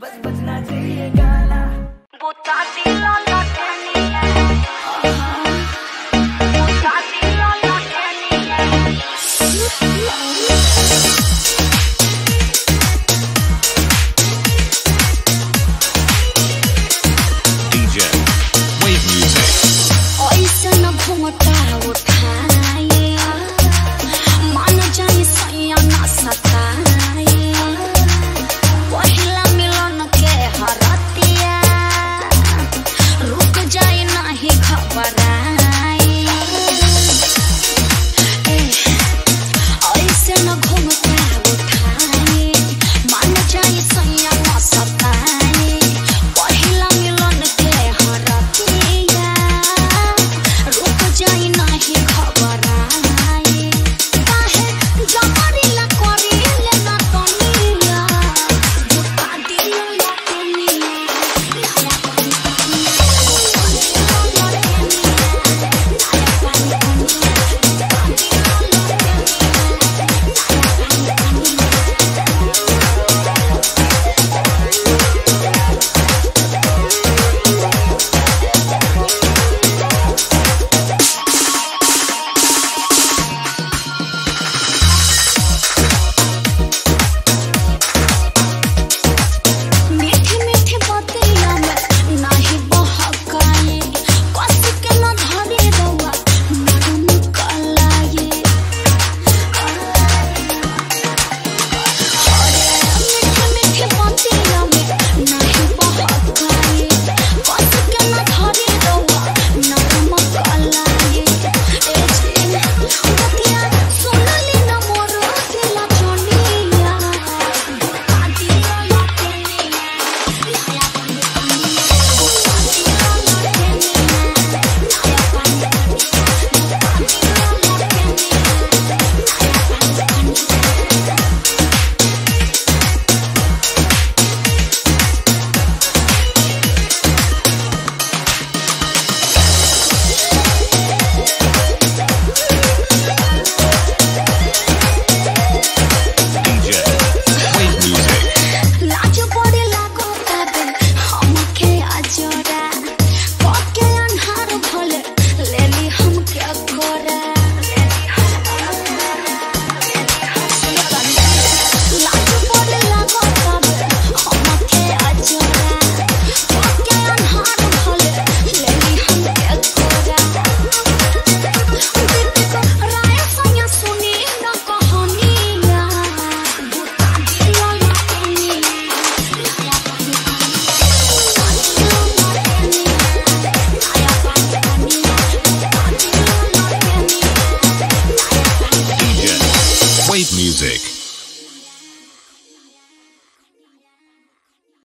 बस बजना चाहिए music.